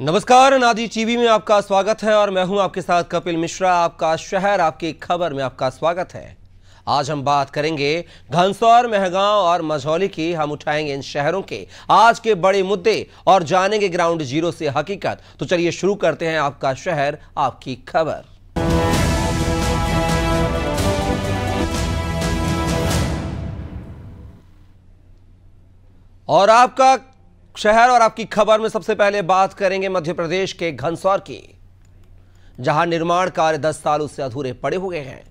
नमस्कार, नादी टीवी में आपका स्वागत है और मैं हूँ आपके साथ कपिल मिश्रा, आपका शहर, आपकी खबर में आपका स्वागत है। आज हम बात करेंगे घनसौर, महगांव और मझौली की। हम उठाएँगे इन शहरों के आज के बड़े मुद्दे और जानेंगे ग्राउंड ज़ीरो से हकीकत। तो चलिए शुरू करते हैं आपका शहर, आपकी खबर। और आपका शहर और आपकी खबर में सबसे पहले बात करेंगे मध्य प्रदेश के घनसौर की, जहाँ निर्माण कार्य 10 साल उससे अधूरे पड़े हुए हैं।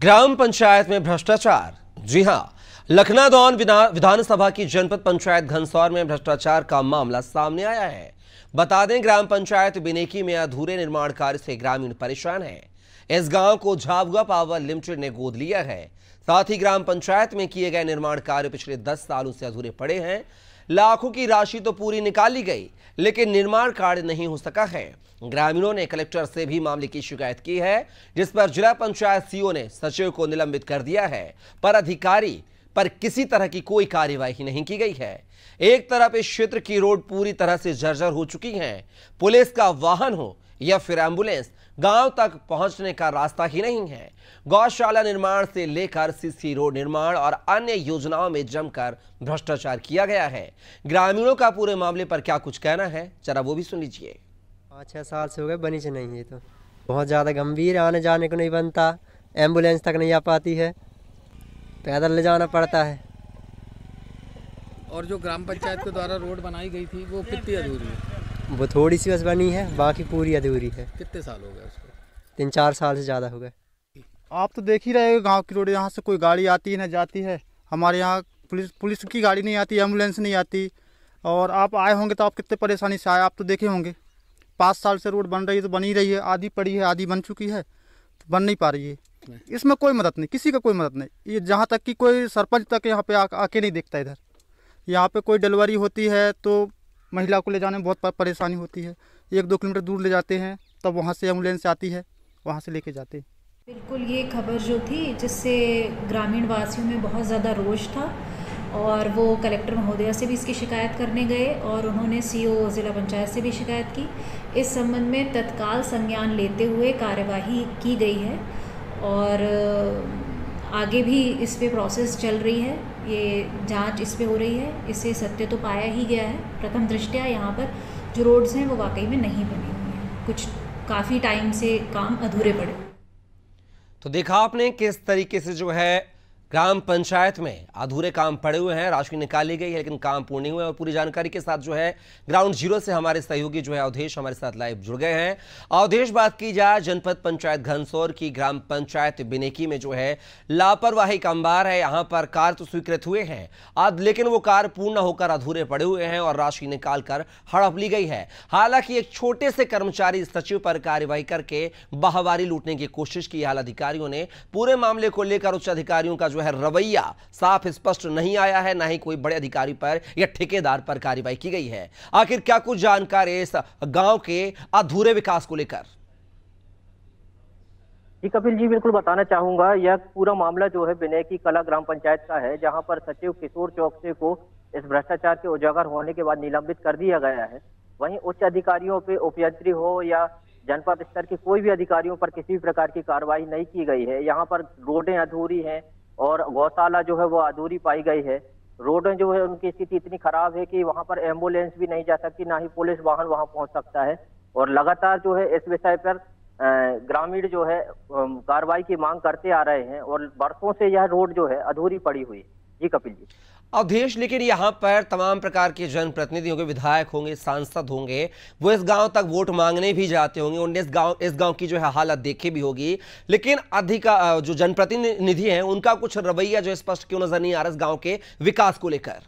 ग्राम पंचायत में भ्रष्टाचार। जी हाँ लखनादौन विधानसभा की जनपद पंचायत घनसौर में भ्रष्टाचार का मामला सामने आया है। बता दें, ग्राम पंचायत बिनेकी में अधूरे निर्माण कार्य से ग्रामीण परेशान है। इस गाँव को झाबुआ पावर लिमिटेड ने गोद लिया है। साथ ही ग्राम पंचायत में किए गए निर्माण कार्य पिछले दस सालों से अधूरे पड़े हैं। लाखों की राशि तो पूरी निकाली गई, लेकिन निर्माण कार्य नहीं हो सका है। ग्रामीणों ने कलेक्टर से भी मामले की शिकायत की है, जिस पर जिला पंचायत सीओ ने सचिव को निलंबित कर दिया है। पर अधिकारी पर किसी तरह की कोई कार्यवाही नहीं की गई है। एक तरफ़ इस क्षेत्र की रोड पूरी तरह से जर्जर हो चुकी है। पुलिस का वाहन हो या फिर एंबुलेंस, गाँव तक पहुँचने का रास्ता ही नहीं है। गौशाला निर्माण से लेकर सीसी रोड निर्माण और अन्य योजनाओं में जमकर भ्रष्टाचार किया गया है। ग्रामीणों का पूरे मामले पर क्या कुछ कहना है, जरा वो भी सुन लीजिए। पाँच छः साल से हो गए, बनी से नहीं है तो। बहुत ज़्यादा गंभीर आने जाने को नहीं बनता। एंबुलेंस तक नहीं आ पाती है। पैदल ले जाना पड़ता है। और जो ग्राम पंचायत के द्वारा रोड बनाई गई थी वो कितनी अधूरी है? वो थोड़ी सी बस बनी है बाकी पूरी अधूरी है। कितने साल हो गए उसको? तीन चार साल से ज़्यादा हो गए। आप तो देख ही रहे हो गाँव की रोड यहाँ से कोई गाड़ी आती है ना जाती है। हमारे यहाँ पुलिस पुलिस की गाड़ी नहीं आती एंबुलेंस नहीं आती। और आप आए होंगे तो आप कितने परेशानी से आए आप तो देखे होंगे। पाँच साल से रोड बन रही है तो बनी रही है। आधी पड़ी है आधी बन चुकी है तो बन नहीं पा रही है। इसमें कोई मदद नहीं किसी का कोई मदद नहीं। ये जहाँ तक कि कोई सरपंच तक यहाँ पे आ, आके नहीं देखता इधर। यहाँ पे कोई डिलीवरी होती है तो महिला को ले जाने में बहुत परेशानी होती है। एक दो किलोमीटर दूर ले जाते हैं तब वहाँ से एंबुलेंस आती है वहाँ से लेके जाते हैं। बिल्कुल ये खबर जो थी जिससे ग्रामीण वासियों में बहुत ज़्यादा रोष था और वो कलेक्टर महोदया से भी इसकी शिकायत करने गए और उन्होंने सीओ ज़िला पंचायत से भी शिकायत की। इस संबंध में तत्काल संज्ञान लेते हुए कार्यवाही की गई है। और आगे भी इस पर प्रोसेस चल रही है। ये जाँच इस पर हो रही है। इससे सत्य तो पाया ही गया है। प्रथम दृष्टया यहाँ पर जो रोड्स हैं वो वाकई में नहीं बने हुए हैं। कुछ काफ़ी टाइम से काम अधूरे पड़े। तो देखा आपने किस तरीके से जो है ग्राम पंचायत में अधूरे काम पड़े हुए हैं, राशि निकाली गई है, लेकिन काम पूर्ण नहीं हुए और पूरी जानकारी के साथ जो है, ग्राउंड ज़ीरो से हमारे सहयोगी जो है, अवधेश हमारे साथ लाइव जुड़ गए हैं। अवधेश, बात की जाए, जनपद पंचायत घनसौर की ग्राम पंचायत बिनेकी में जो है, लापरवाही का अंबार है। यहाँ पर कार तो स्वीकृत हुए हैं, अब लेकिन वो कार पूर्ण होकर अधूरे पड़े हुए हैं और राशि निकाल कर हड़प ली गई है। हालाँकि एक छोटे से कर्मचारी सचिव पर कार्यवाही करके बाहवारी लूटने की कोशिश की। हाल अधिकारियों ने पूरे मामले को लेकर उच्च अधिकारियों का जो है रवैया साफ़ स्पष्ट नहीं आया है, ना ही कोई बड़े अधिकारी पर या ठेकेदार पर कार्रवाई की गई है। आखिर क्या कुछ जानकारी इस गाँव के अधूरे विकास को लेकर? जी, कपिल जी, बिल्कुल बताना चाहूँगा, यह पूरा मामला जो है विनय की कला ग्राम पंचायत का है, जहाँ पर सचिव किशोर चौकसे को इस भ्रष्टाचार के उजागर होने के बाद निलंबित कर दिया गया है। वहीं उच्च अधिकारियों पे उपयंत्री हो या जनपद स्तर के कोई भी अधिकारियों पर किसी भी प्रकार की कार्रवाई नहीं की गई है। यहाँ पर रोडें अधूरी हैं और गौशाला जो है वो अधूरी पाई गई है। रोड जो है उनकी स्थिति इतनी खराब है कि वहाँ पर एंबुलेंस भी नहीं जा सकती, ना ही पुलिस वाहन वहाँ पहुँच सकता है। और लगातार जो है इस विषय पर ग्रामीण जो है कार्रवाई की मांग करते आ रहे हैं और बरसों से यह रोड जो है अधूरी पड़ी हुई जी कपिल जी। अवधेश, लेकिन यहाँ पर तमाम प्रकार के जनप्रतिनिधि होंगे, विधायक होंगे, सांसद होंगे, वो इस गाँव तक वोट मांगने भी जाते होंगे उन्होंने इस गाँव इस गाँव की जो है हालत देखी भी होगी। लेकिन अधिका जो जनप्रतिनिधि हैं, उनका कुछ रवैया जो स्पष्ट क्यों नज़र नहीं आ रहा इस गाँव के विकास को लेकर?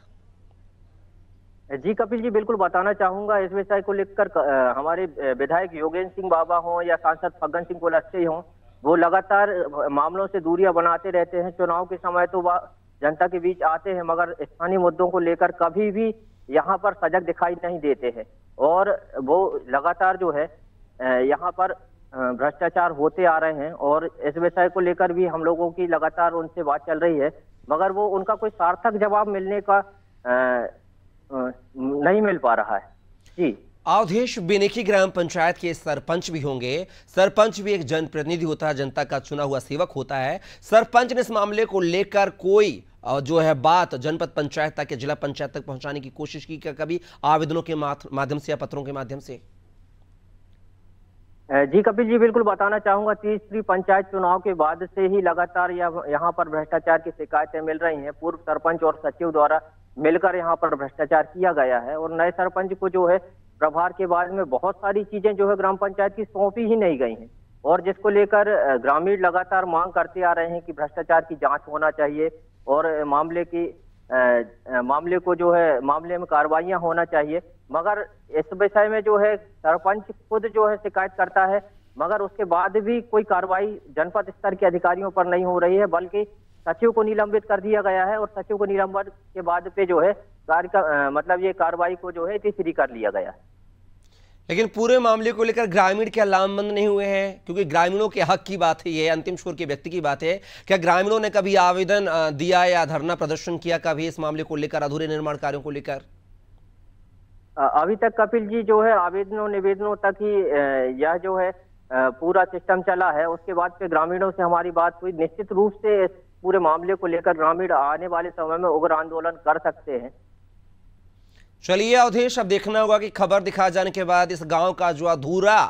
जी कपिल जी, बिल्कुल बताना चाहूँगा, इस विषय को लेकर हमारे विधायक योगेंद्र सिंह बाबा हों या सांसद फग्गन सिंह को कुलस्ते हों, वो लगातार मामलों से दूरियाँ बनाते रहते हैं। चुनाव के समय तो वह जनता के बीच आते हैं, मगर स्थानीय मुद्दों को लेकर कभी भी यहाँ पर सजग दिखाई नहीं देते हैं। और वो लगातार जो है यहाँ पर भ्रष्टाचार होते आ रहे हैं, और इस विषय को लेकर भी हम लोगों की लगातार उनसे बात चल रही है, मगर वो उनका कोई सार्थक जवाब मिलने का नहीं मिल पा रहा है। जी। अवधेश बेनेकी ग्राम पंचायत के सरपंच भी होंगे। सरपंच भी एक जनप्रतिनिधि होता है, जनता का चुना हुआ सेवक होता है। सरपंच ने इस मामले को लेकर कोई जो है बात जनपद पंचायत तक या जिला पंचायत तक पहुँचाने की कोशिश की क्या कभी आवेदनों के माध्यम से या पत्रों के माध्यम से? जी कपिल जी, बिल्कुल बताना चाहूँगा तीसरी पंचायत चुनाव के बाद से ही लगातार यह- यहाँ पर भ्रष्टाचार की शिकायतें मिल रही हैं। पूर्व सरपंच और सचिव द्वारा मिलकर यहाँ पर भ्रष्टाचार किया गया है और नए सरपंच को जो है प्रभार के बाद में बहुत सारी चीज़ें जो है ग्राम पंचायत की सौंपी ही नहीं गई हैं। और जिसको लेकर ग्रामीण लगातार मांग करते आ रहे हैं कि भ्रष्टाचार की जाँच होना चाहिए और मामले की अ, मामले को जो है मामले में कार्रवाइयाँ होना चाहिए। मगर इस विषय में जो है सरपंच खुद जो है शिकायत करता है मगर उसके बाद भी कोई कार्रवाई जनपद स्तर के अधिकारियों पर नहीं हो रही है बल्कि सचिव को निलंबित कर दिया गया है और सचिव को निलंबन के बाद पे जो है कार्य का मतलब ये कार्रवाई को जो है तीसरी कर लिया गया है। लेकिन पूरे मामले को लेकर ग्रामीण क्या लामबंद नहीं हुए हैं? क्योंकि ग्रामीणों के हक की बात है ये अंतिम छोर के व्यक्ति की बात है। क्या ग्रामीणों ने कभी आवेदन दिया या धरना प्रदर्शन किया कभी इस मामले को लेकर अधूरे निर्माण कार्यों को लेकर? अभी तक कपिल जी जो है आवेदनों निवेदनों तक ही यह जो है पूरा सिस्टम चला है। उसके बाद फिर ग्रामीणों से हमारी बात हुई। निश्चित रूप से पूरे मामले को लेकर ग्रामीण आने वाले समय में उग्र आंदोलन कर सकते हैं। चलिए अवधेश, अब देखना होगा कि खबर दिखाए जाने के बाद इस गाँव का जो अधूरा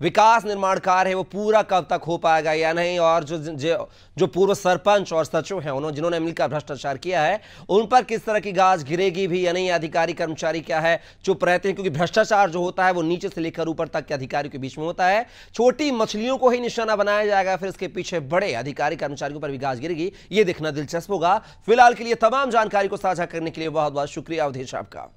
विकास निर्माण कार्य है वो पूरा कब तक हो पाएगा या नहीं? और जो जो, जो पूर्व सरपंच और सचिव हैं उन्होंने जिन्होंने मिलकर भ्रष्टाचार किया है उन पर किस तरह की गाज गिरेगी भी या नहीं? अधिकारी कर्मचारी क्या है? चुप रहते हैं क्योंकि भ्रष्टाचार जो होता है वो नीचे से लेकर ऊपर तक के अधिकारियों के बीच में होता है। छोटी मछलियों को ही निशाना बनाया जाएगा फिर इसके पीछे बड़े अधिकारी कर्मचारियों पर भी गाज गिरेगी। ये देखना दिलचस्प होगा। फ़िलहाल के लिए तमाम जानकारी को साझा करने के लिए बहुत बहुत शुक्रिया अवधेश आपका।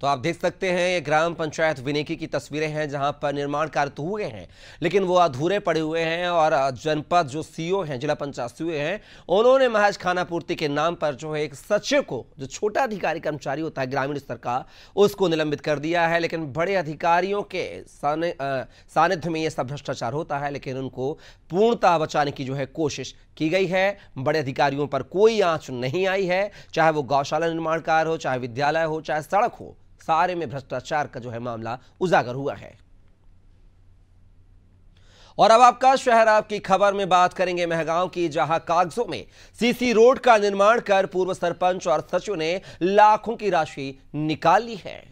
तो आप देख सकते हैं, ये ग्राम पंचायत विनेकी की तस्वीरें हैं जहाँ पर निर्माण कार्य तो हुए हैं, लेकिन वो अधूरे पड़े हुए हैं और जनपद जो सीओ हैं, जिला पंचायत सीओ हैं, उन्होंने महज खाना पूर्ति के नाम पर जो है एक सचिव को, जो छोटा अधिकारी कर्मचारी होता है ग्रामीण स्तर का, उसको निलंबित कर दिया है, लेकिन बड़े अधिकारियों के सानिध्य में ये सब भ्रष्टाचार होता है, लेकिन उनको पूर्णतः बचाने की जो है कोशिश की गई है। बड़े अधिकारियों पर कोई आँच नहीं आई है, चाहे वो गौशाला निर्माण कार्य हो, चाहे विद्यालय हो, चाहे सड़क हो सारे में भ्रष्टाचार का जो है मामला उजागर हुआ है। और अब आपका शहर आपकी खबर में बात करेंगे महगांव की, जहाँ कागजों में सीसी रोड का निर्माण कर पूर्व सरपंच और सचिव ने लाखों की राशि निकाल ली है।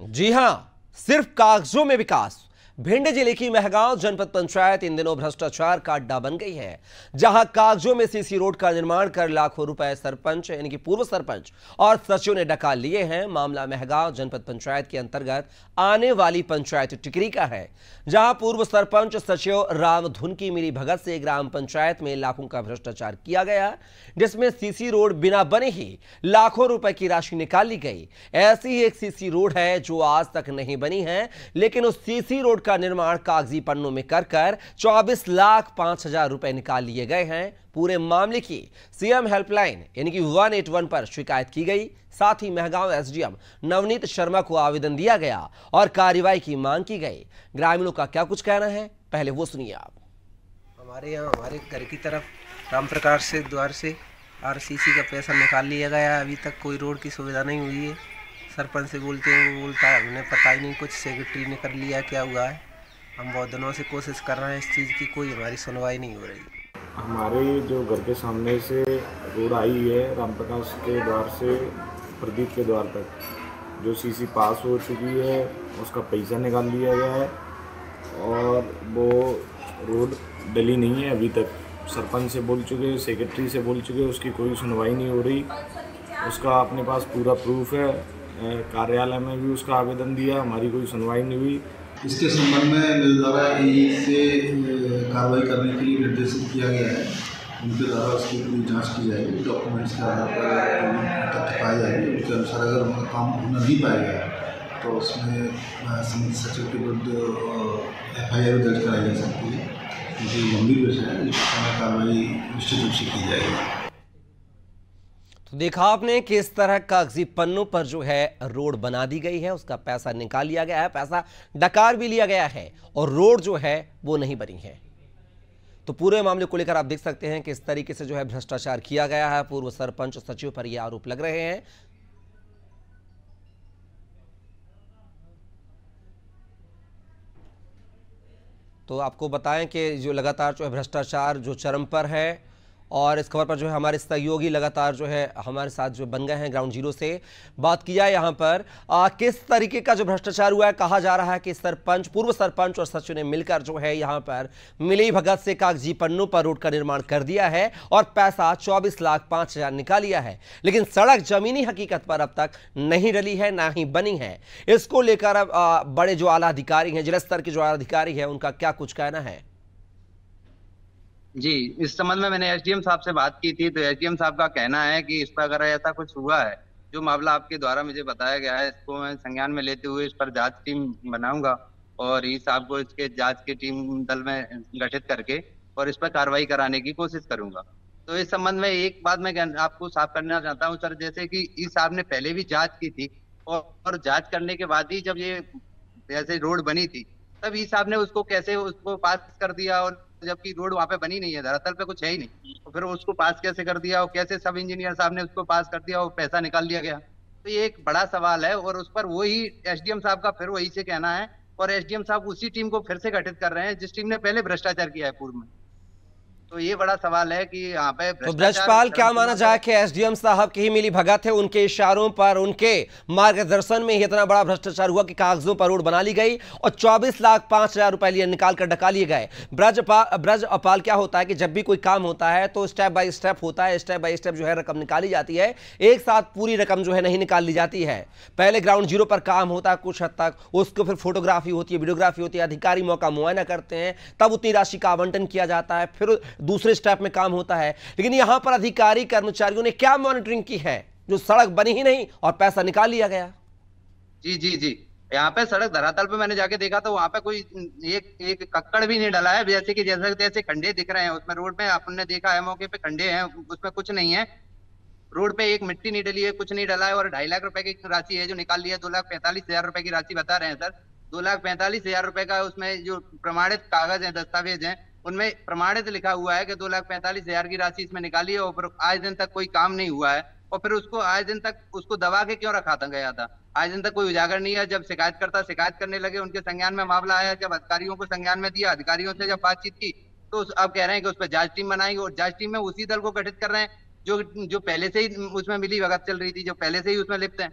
जी हाँ सिर्फ़ कागजों में विकास। भिंड ज़िले की महगांव जनपद पंचायत इन दिनों भ्रष्टाचार का अड्डा बन गई है, जहाँ कागजों में सीसी रोड का निर्माण कर लाखों रुपए सरपंच, यानी कि पूर्व सरपंच और सचिव ने डका लिए हैं। मामला महगांव जनपद पंचायत के अंतर्गत आने वाली पंचायत टिकरी का है, जहाँ पूर्व सरपंच सचिव रामधुन की मिली भगत से ग्राम पंचायत में लाखों का भ्रष्टाचार किया गया, जिसमें सीसी रोड बिना बने ही लाखों रुपए की राशि निकाली गई। ऐसी ही एक सीसी रोड है जो आज तक नहीं बनी है, लेकिन उस सीसी रोड का निर्माण कागज़ी पन्नों में कर कर चौबीस लाख पाँच हज़ार रुपए निकाल लिए गए हैं। पूरे मामले की सीएम हेल्पलाइन, यानी कि वन एट वन पर शिकायत की गई। साथ ही महगांव एसडीएम नवनीत शर्मा को आवेदन दिया गया और कार्रवाई की मांग की गई। ग्रामीणों का क्या कुछ कहना है? पहले वो सुनिए आप। हमारे यहाँ, हमारे घर की तरफ़ राम प्रकाश से, द्वार से आरसीसी का पैसा निकाल लिया गया अभी तक कोई रोड की सुविधा नहीं हुई है। सरपंच से बोलते हैं, वो बोलता है, हमने पता ही नहीं, कुछ सेक्रेटरी ने कर लिया, क्या हुआ है? हम बहुत दिनों से कोशिश कर रहे हैं इस चीज़ की, कोई हमारी सुनवाई नहीं हो रही। हमारे जो घर के सामने से रोड आई है, रामप्रकाश के द्वार से, प्रदीप के द्वार तक, जो सीसी पास हो चुकी है, उसका पैसा निकाल लिया गया है, और वो रोड डली नहीं है अभी तक। सरपंच से बोल चुके सेक्रेटरी से बोल चुके, उसकी कोई सुनवाई नहीं हो रही। उसका अपने पास पूरा प्रूफ है कार्यालय में भी उसका आवेदन दिया, हमारी कोई सुनवाई नहीं हुई। इसके संबंध में मेरे द्वारा से कार्रवाई करने के लिए निर्देशित किया गया है। उनके द्वारा उसकी पूरी जाँच की जाएगी डॉक्यूमेंट्स के आधार पर तथ्य पाए जाएँगे। उसके अनुसार अगर उनका काम होना नहीं पाएगा तो उसमें संबंधित सचिव के विरुद्ध एफ़ आई आर दर्ज कराई जा सकती है। क्योंकि गंभीर विषय है कार्रवाई निश्चित रूप से की जाएगी। तो देखा आपने किस तरह कागज़ी पन्नों पर जो है रोड बना दी गई है, उसका पैसा निकाल लिया गया है, पैसा डकार भी लिया गया है और रोड जो है वो नहीं बनी है। तो पूरे मामले को लेकर आप देख सकते हैं कि इस तरीके से जो है भ्रष्टाचार किया गया है, पूर्व सरपंच सचिव पर यह आरोप लग रहे हैं। तो आपको बताएँ कि जो लगातार जो है भ्रष्टाचार जो चरम पर है और इस खबर पर जो है हमारे सहयोगी लगातार जो है हमारे साथ जो बन गए हैं ग्राउंड ज़ीरो से। बात की जाए यहाँ पर आ, किस तरीके का जो भ्रष्टाचार हुआ है कहा जा रहा है कि सरपंच पूर्व सरपंच और सचिव ने मिलकर जो है यहाँ पर मिली भगत से कागज़ी पन्नों पर रोड का निर्माण कर दिया है और पैसा चौबीस लाख पाँच हज़ार निकाल लिया है। लेकिन सड़क जमीनी हकीकत पर अब तक नहीं डली है ना ही बनी है। इसको लेकर अब बड़े जो आला अधिकारी हैं जिला स्तर के जो आला अधिकारी है उनका क्या कुछ कहना है? जी इस संबंध में मैंने एसडीएम साहब से बात की थी तो एसडीएम साहब का कहना है कि इस पर अगर ऐसा कुछ हुआ है जो मामला आपके द्वारा मुझे बताया गया है इसको मैं संज्ञान में लेते हुए इस पर जाँच टीम बनाऊँगा और ई साहब को इसके जाँच की टीम दल में गठित करके और इस पर कार्रवाई कराने की कोशिश करूँगा। तो इस संबंध में एक बात मैं आपको साफ़ करना चाहता हूँ सर जैसे कि ई साहब ने पहले भी जाँच की थी और, जाँच करने के बाद ही जब ये जैसे रोड बनी थी तब ई साहब ने उसको कैसे उसको पास कर दिया और जबकि रोड वहाँ पे बनी नहीं है धरातल पे कुछ है ही नहीं। तो फिर उसको पास कैसे कर दिया और कैसे सब इंजीनियर साहब ने उसको पास कर दिया और पैसा निकाल दिया गया? तो ये एक बड़ा सवाल है और उस पर वही एसडीएम साहब का फिर वही से कहना है और एसडीएम साहब उसी टीम को फिर से गठित कर रहे हैं, जिस टीम ने पहले भ्रष्टाचार किया है पूर्व में। तो ये बड़ा सवाल है कि यहाँ पे तो ब्रजपाल क्या माना जाए कि एसडीएम साहब की ही मिली भगत है उनके इशारों पर उनके मार्गदर्शन में ही इतना बड़ा भ्रष्टाचार हुआ कि कागजों पर रोड बना ली गई और 24 लाख पाँच हज़ार रुपए लिए निकाल कर डका लिए गए। ब्रजपाल ब्रज अपाल क्या होता है कि जब भी कोई काम होता है तो स्टेप बाय स्टेप होता है स्टेप बाय स्टेप जो है रकम निकाली जाती है। एक साथ पूरी रकम जो है नहीं निकाल ली जाती है। पहले ग्राउंड ज़ीरो पर काम होता है कुछ हद तक उसको फिर फोटोग्राफी होती है वीडियोग्राफी होती है अधिकारी मौका मुआयना करते हैं तब उतनी राशि का आवंटन किया जाता है फिर दूसरे स्टेप में काम होता है। लेकिन यहाँ पर अधिकारी, कर्मचारियों ने क्या मॉनिटरिंग की है? जो सड़क बनी ही नहीं और पैसा निकाल लिया गया। जी जी जी। यहाँ पे सड़क धरातल पे मैंने जाके देखा तो वहाँ पे कोई एक एक कक्कड़ भी नहीं डला है। जैसे कि जैसे जैसे खंडे दिख रहे हैं, उसमें रोड में आपने देखा है मौके पे खंडे हैं, उसमें कुछ नहीं है। रोड पे एक मिट्टी नहीं डली है, कुछ नहीं डला है और ढाई लाख रुपए की राशि है जो निकाल लिया दो लाख पैंतालीस हज़ार रुपए की राशि बता रहे हैं, सर। दो लाख पैंतालीस हज़ार रुपए का उसमें जो प्रमाणित कागज़ है, दस्तावेज़ हैं उनमें प्रमाणित लिखा हुआ है कि दो लाख पैंतालीस हज़ार की राशि इसमें निकाली है और आज दिन तक कोई काम नहीं हुआ है और फिर उसको आज दिन तक उसको दबा के क्यों रखा था, गया था? आज दिन तक कोई उजागर नहीं है। जब शिकायत करता शिकायत करने लगे, उनके संज्ञान में मामला आया, जब अधिकारियों को संज्ञान में दिया, अधिकारियों से जब बातचीत की तो अब कह रहे हैं कि उस पर जाँच टीम बनाएँगे और जाँच टीम में उसी दल को गठित कर रहे हैं, जो जो पहले से ही उसमें मिली भगत चल रही थी, जो पहले से ही उसमें लिप्त है।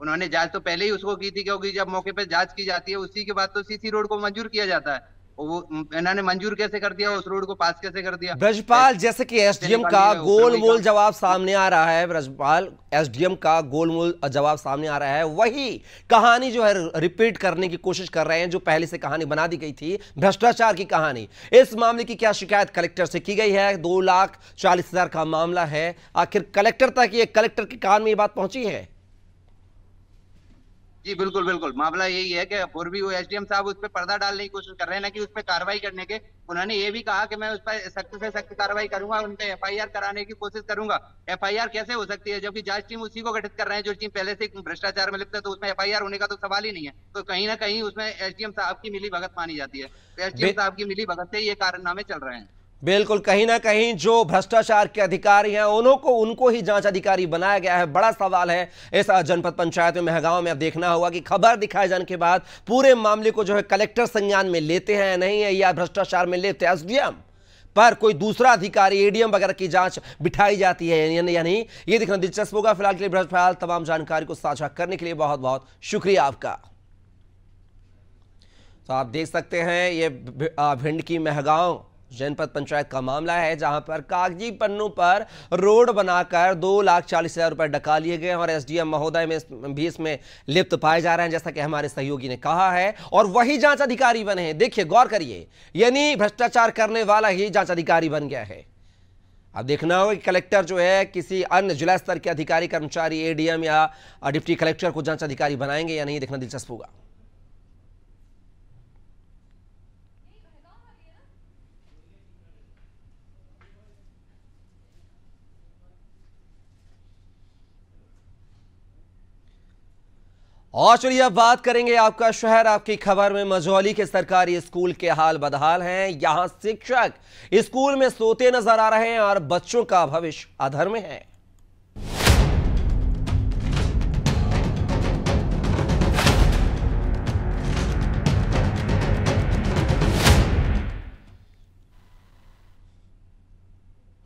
उन्होंने जाँच तो पहले ही उसको की थी, क्योंकि जब मौके पर जाँच की जाती है, उसी के बाद तो सीसी रोड को मंजूर किया जाता है। वो इन्होंने मंजूर कैसे कर दिया? उस रोड को पास कैसे कर दिया? ब्रजपाल जैसे कि एसडीएम का निकाली है, ऊपर गोल मोल जवाब सामने आ रहा है ब्रजपाल एसडीएम का गोल मोल जवाब सामने आ रहा है। वही कहानी जो है रिपीट करने की कोशिश कर रहे हैं जो पहले से कहानी बना दी गई थी भ्रष्टाचार की कहानी। इस मामले की क्या शिकायत कलेक्टर से की गई है? दो लाख चालीस हज़ार का मामला है। आखिर कलेक्टर तक ये कलेक्टर के कान में ये बात पहुँची है? जी बिल्कुल बिल्कुल। मामला यही है कि भी वो एसडीएम साहब उस पर पर्दा डालने की कोशिश कर रहे हैं ना कि उस पर कार्रवाई करने के। उन्होंने ये भी कहा कि मैं उस पर सख्त से सख्त कार्रवाई करूँगा उन पे एफआईआर कराने की कोशिश करूँगा। एफआईआर कैसे हो सकती है? जबकि जाँच टीम उसी को गठित कर रहे हैं जो टीम पहले से भ्रष्टाचार में लिप्त है तो उसमें एफआईआर होने का तो सवाल ही नहीं है। तो कहीं ना कहीं उसमें एसडीएम साहब की मिली भगत मानी जाती है। तो बे- साहब की मिली भगत से ये कारनामे चल रहे हैं। बिल्कुल, कहीं ना कहीं जो भ्रष्टाचार के अधिकारी हैं, उन्हों को, उनको ही जाँच अधिकारी बनाया गया है। बड़ा सवाल है, इस जनपद पंचायत में, महगांव में अब देखना होगा कि खबर दिखाए जाने के बाद पूरे मामले को जो है कलेक्टर संज्ञान में लेते हैं नहीं है, या भ्रष्टाचार में लेते हैं। एसडीएम पर कोई दूसरा अधिकारी एडीएम वगैरह की जाँच बिठाई जाती है या नहीं, ये देखना दिलचस्प होगा। फ़िलहाल के लिए ब्रजपाल तमाम जानकारी को साझा करने के लिए बहुत बहुत शुक्रिया आपका। तो आप देख सकते हैं, ये भिंड की महगांव जनपद पंचायत का मामला है, जहाँ पर कागज़ी पन्नों पर रोड बनाकर दो लाख चालीस हज़ार रुपए डका लिए गए और एसडीएम महोदय में भी इसमें लिप्त पाए जा रहे हैं, जैसा कि हमारे सहयोगी ने कहा है। और वही जाँच अधिकारी बने हैं। देखिए, गौर करिए, यानी भ्रष्टाचार करने वाला ही जाँच अधिकारी बन गया है। अब देखना होगा कि कलेक्टर जो है, किसी अन्य जिला स्तर के अधिकारी, कर्मचारी एडीएम या डिप्टी कलेक्टर को जाँच अधिकारी बनाएँगे या नहीं देखना दिलचस्प होगा। और चलिए अब बात करेंगे आपका शहर, आपकी खबर में मझौली के सरकारी स्कूल के हाल बदहाल हैं। यहाँ शिक्षक स्कूल में सोते नज़र आ रहे हैं और बच्चों का भविष्य अधर में है।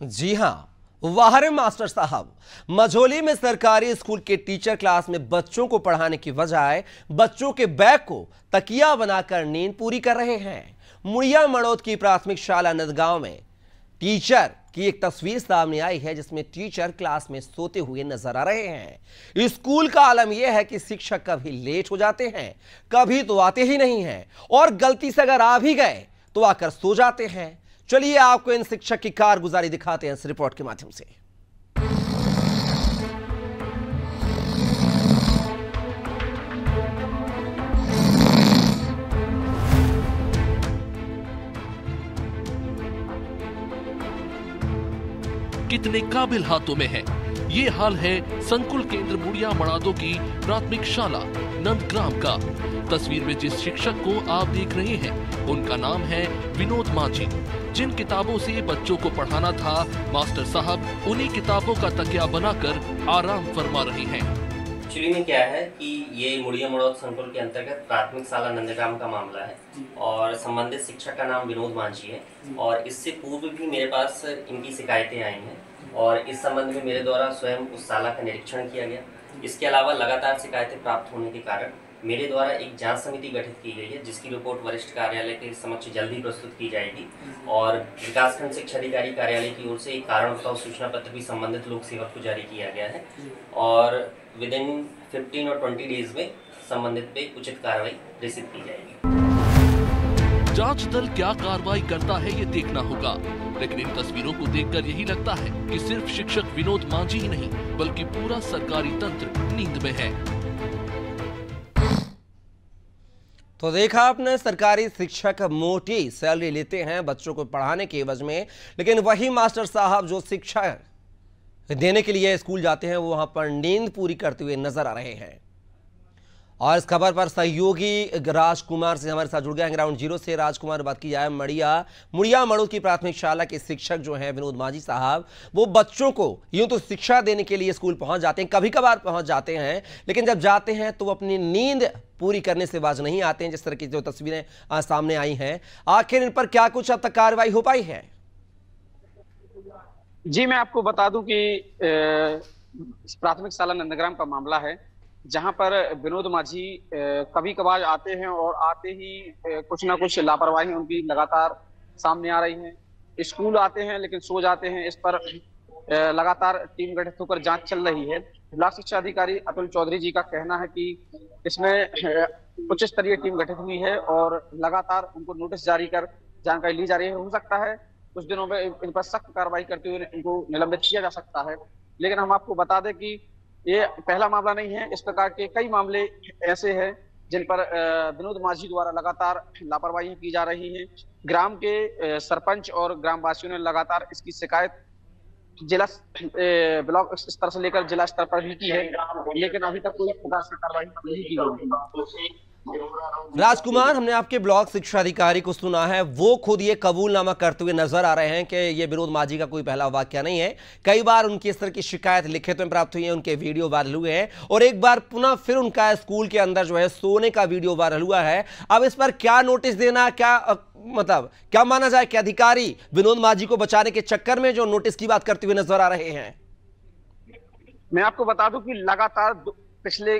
जी हाँ वाहरे मास्टर साहब, मझोली में सरकारी स्कूल के टीचर क्लास में बच्चों को पढ़ाने की बजाय बच्चों के बैग को तकिया बनाकर नींद पूरी कर रहे हैं। मुड़िया मड़ोद की प्राथमिक शाला नदगांव में टीचर की एक तस्वीर सामने आई है, जिसमें टीचर क्लास में सोते हुए नज़र आ रहे हैं। स्कूल का आलम यह है कि शिक्षक कभी लेट हो जाते हैं, कभी तो आते ही नहीं हैं, और गलती से अगर आ भी गए तो आकर सो जाते हैं। चलिए आपको इन शिक्षक की कारगुजारी दिखाते हैं इस रिपोर्ट के माध्यम से। कितने काबिल हाथों में है? ये हाल है संकुल केंद्र बुढ़िया मड़ादो की प्राथमिक शाला नंदग्राम का। तस्वीर में जिस शिक्षक को आप देख रहे हैं उनका नाम है विनोद मांझी। जिन किताबों से बच्चों को पढ़ाना था मास्टर साहब उन्हीं किताबों का तकिया बनाकर आराम फरमा रहे हैं। एक्चुअली में क्या है कि ये मुड़िया मड़ौत संकुल के अंतर्गत प्राथमिक शाला नंदग्राम का मामला है और संबंधित शिक्षक का नाम विनोद मांझी है। और इससे पूर्व भी मेरे पास इनकी शिकायतें आई हैं। और इस संबंध में मेरे द्वारा स्वयं उस शाला का निरीक्षण किया गया। इसके अलावा लगातार शिकायतें प्राप्त होने के कारण मेरे द्वारा एक जाँच समिति गठित की गई है, जिसकी रिपोर्ट वरिष्ठ कार्यालय के समक्ष जल्द ही प्रस्तुत की जाएगी। और विकासखंड शिक्षा अधिकारी कार्यालय की ओर से एक कारण बताओ सूचना पत्र भी संबंधित लोक सेवक को जारी किया गया है। और विद इन फिफ्टीन और ट्वेंटी डेज़ में संबंधित पे उचित कार्रवाई रिसीव की जाएगी। जाँच दल क्या कार्रवाई करता है ये देखना होगा। लेकिन इन तस्वीरों को देखकर यही लगता है कि सिर्फ़ शिक्षक विनोद मांझी ही नहीं, बल्कि पूरा सरकारी तंत्र नींद में है। तो देखा आपने, सरकारी शिक्षक मोटी सैलरी लेते हैं बच्चों को पढ़ाने के एवज में, लेकिन वही मास्टर साहब जो शिक्षा देने के लिए स्कूल जाते हैं, वो वहाँ पर नींद पूरी करते हुए नज़र आ रहे हैं। और इस खबर पर सहयोगी राजकुमार से हमारे साथ जुड़ गए हैं। ग्राउंड ज़ीरो से राजकुमार बात की। जाए मड़िया, मुड़िया मड़ू की प्राथमिक शाला के शिक्षक जो हैं, विनोद मांझी साहब, वो बच्चों को यूँ तो शिक्षा देने के लिए स्कूल पहुँच जाते हैं कभी कभार पहुँच जाते हैं, लेकिन जब जाते हैं तो अपनी नींद पूरी करने से बाज नहीं आते हैं, जिस तरह की जो तस्वीरें सामने आई हैं। आखिर इन पर क्या कुछ अब तक कार्रवाई हो पाई है? जी, मैं आपको बता दूँ कि प्राथमिक शाला नंदग्राम का मामला है। जहाँ पर विनोद माझी कभी कभार आते हैं और आते ही कुछ ना कुछ लापरवाही उनकी लगातार सामने आ रही है। स्कूल आते हैं लेकिन सो जाते हैं, इस पर लगातार टीम गठित होकर जाँच चल रही है। ब्लॉक शिक्षा अधिकारी अतुल चौधरी जी का कहना है कि इसमें उच्च स्तरीय टीम गठित हुई है और लगातार उनको नोटिस जारी कर जानकारी ली जा रही है। हो सकता है कुछ दिनों में इन पर सख्त कार्रवाई करते हुए इनको निलंबित किया जा सकता है। लेकिन हम आपको बता दें कि ये पहला मामला नहीं है। इस प्रकार के कई मामले ऐसे हैं जिन पर विनोद माझी द्वारा लगातार लापरवाही की जा रही है। ग्राम के सरपंच और ग्रामवासियों ने लगातार इसकी शिकायत जिला ब्लॉक स्तर से लेकर जिला स्तर पर भी की है। लेकिन अभी तक कोई प्रकार से कार्रवाई नहीं की गई। राजकुमार, हमने आपके ब्लॉक शिक्षा अधिकारी को सुना है, वो खुद ये कबूलनामा करते हुए नज़र आ रहे हैं कि ये विरोध माजी का कोई पहला वाक्य नहीं है। कई बार उनकी इस तरह की शिकायत लिखित में प्राप्त हुई है, उनके वीडियो वायरल हुए हैं और एक बार पुनः फिर उनका स्कूल के अंदर जो है सोने का वीडियो वायरल हुआ है। अब इस पर क्या नोटिस देना, क्या मतलब क्या माना जाए कि अधिकारी विनोद माझी को बचाने के चक्कर में जो नोटिस की बात करते हुए नज़र आ रहे हैं? मैं आपको बता दूँ कि लगातार पिछले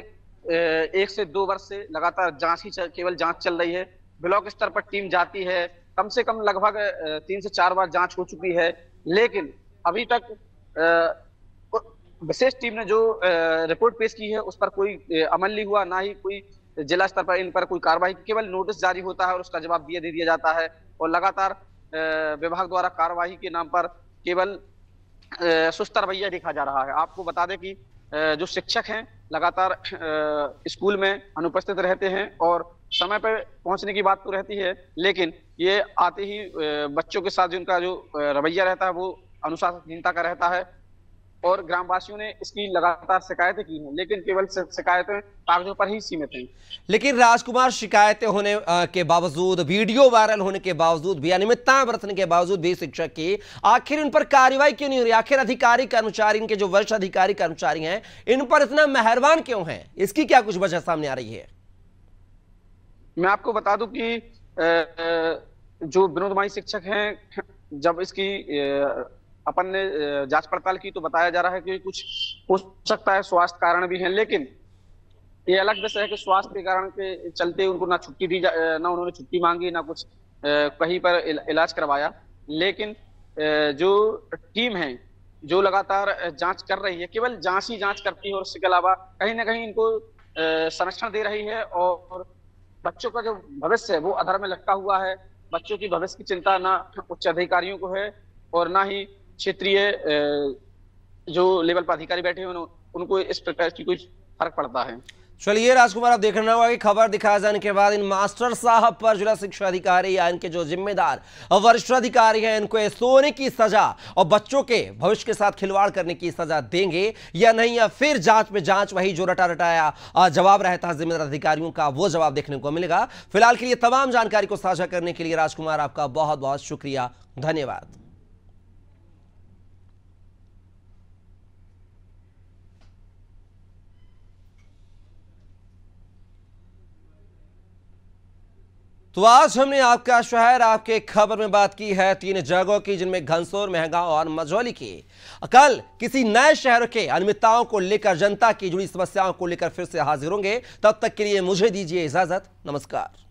एक से दो वर्ष से लगातार जाँच ही केवल जाँच चल रही है। ब्लॉक स्तर पर टीम जाती है। कम से कम लगभग तीन से चार बार जाँच हो चुकी है। लेकिन अभी तक विशेष टीम ने जो रिपोर्ट पेश की है, उस पर कोई अमल नहीं हुआ, ना ही कोई जिला स्तर पर इन पर कोई कार्रवाई, केवल नोटिस जारी होता है और उसका जवाब दिया, दे दिया जाता है। और लगातार विभाग द्वारा कार्रवाई के नाम पर केवल सुस्त रवैया देखा जा रहा है। आपको बता दें कि जो शिक्षक हैं, लगातार स्कूल में अनुपस्थित रहते हैं और समय पर पहुँचने की बात तो रहती है, लेकिन ये आते ही बच्चों के साथ जिनका जो रवैया रहता है, वो अनुशासनहीनता का रहता है। और ग्रामवासियों ने इसकी लगातार शिकायतें की हैं लेकिन केवल शिकायतें कागजों पर ही सीमित हैं। लेकिन राजकुमार शिकायतें होने के बावजूद वीडियो वायरल होने के बावजूद भी अनियमितता बरतने के बावजूद भी शिक्षक की आखिर इन पर कार्रवाई क्यों नहीं हो रही? आखिर अधिकारी कर्मचारी इनके जो वरिष्ठ अधिकारी कर्मचारी हैं इन पर इतना मेहरबान क्यों है? इसकी क्या कुछ वजह सामने आ रही है? मैं आपको बता दूँ कि जो विनोदमयी शिक्षक हैं जब इसकी अपन ने जाँच पड़ताल की तो बताया जा रहा है कि कुछ हो सकता है स्वास्थ्य कारण भी हैं, लेकिन ये अलग विषय है कि स्वास्थ्य के कारण के चलते उनको ना छुट्टी दी ना उन्होंने छुट्टी मांगी, ना कुछ कहीं पर इलाज करवाया। लेकिन जो टीम है, जो लगातार जाँच कर रही है, केवल जाँच ही जाँच करती है और इसके अलावा कहीं ना कहीं इनको संरक्षण दे रही है और बच्चों का जो भविष्य है, वो अधर में लटका हुआ है। बच्चों की भविष्य की चिंता ना उच्च अधिकारियों को है और ना ही क्षेत्रीय जो लेवल पर अधिकारी बैठे हैं उनको इस प्रकार की कोई फ़र्क पड़ता है। चलिए राजकुमार अब देखना होगा कि खबर दिखाए जाने के बाद इन मास्टर साहब पर जिला शिक्षा अधिकारी या इनके जो जिम्मेदार वरिष्ठ अधिकारी हैं, इनको सोने की सजा और बच्चों के भविष्य के साथ खिलवाड़ करने की सजा देंगे या नहीं, या फिर जाँच में जाँच, वही जो रटा रटाया जवाब रहता है जिम्मेदार अधिकारियों का, वो जवाब देखने को मिलेगा। फ़िलहाल के लिए तमाम जानकारी को साझा करने के लिए राजकुमार, आपका बहुत बहुत शुक्रिया। धन्यवाद। तो आज हमने आपका शहर आपके खबर में बात की है तीन जगहों की, जिनमें घनसोर, महँगा और मझौली की। कल किसी नए शहर के अनियमितताओं को लेकर, जनता की जुड़ी समस्याओं को लेकर फिर से हाजिर होंगे। तब तक के लिए मुझे दीजिए इजाज़त। नमस्कार।